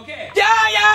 Okay. Yeah, yeah.